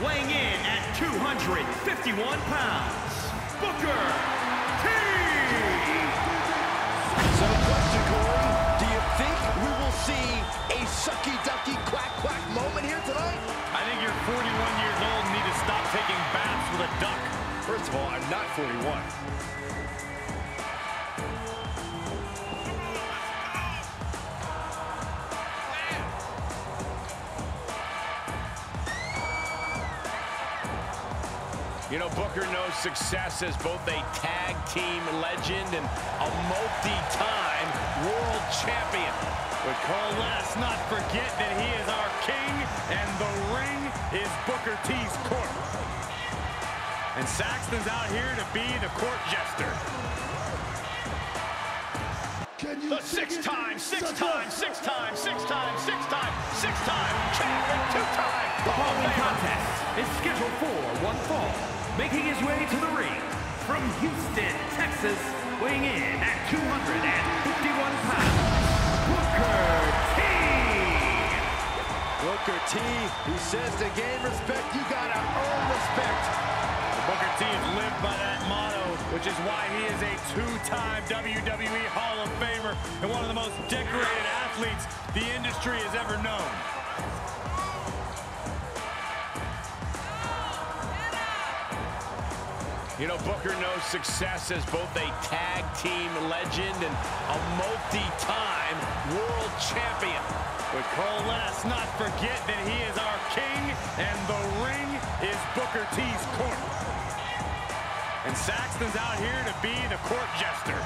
Texas. Weighing in at 251 pounds, Booker T. So question, Corey, do you think we will see a sucky-ducky quack-quack moment here tonight? I think you're 41 years old and need to stop taking baths with a duck. First of all, I'm not 41. You know, Booker knows success as both a tag team legend and a multi-time world champion. But Cole, let us not forget that he is our king, and the ring is Booker T's court. And Saxton's out here to be the court jester. The six-time, six-time, six-time, six-time, six-time, six-time champion, two-time The Hall of following contest is scheduled for one fall. Making his way to the ring from Houston, Texas, weighing in at 251 pounds, Booker T. Booker T, he says to gain respect, you gotta earn respect. Booker T has lived by that motto, which is why he is a two-time WWE Hall of Famer and one of the most decorated athletes the industry has ever known. You know, Booker knows success as both a tag team legend and a multi-time world champion. But Cole, let us not forget that he is our king, and the ring is Booker T's court. And Saxton's out here to be the court jester.